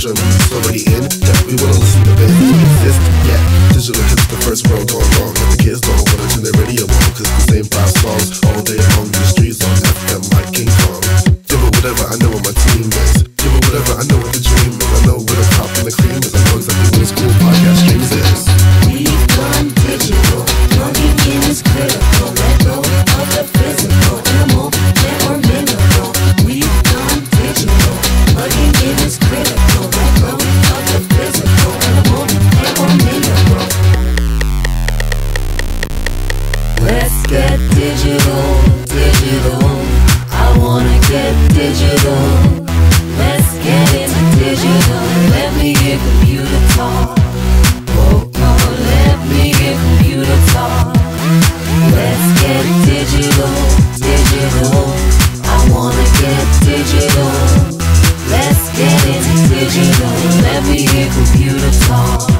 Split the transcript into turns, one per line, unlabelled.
children. Already in that we will not listen to this. Exist yet. Digital hits the first world gone wrong. And the kids don't wanna turn their radio on. Cause the same five songs all day long. The streets on FM like King Kong.
digital, hear
computer talk.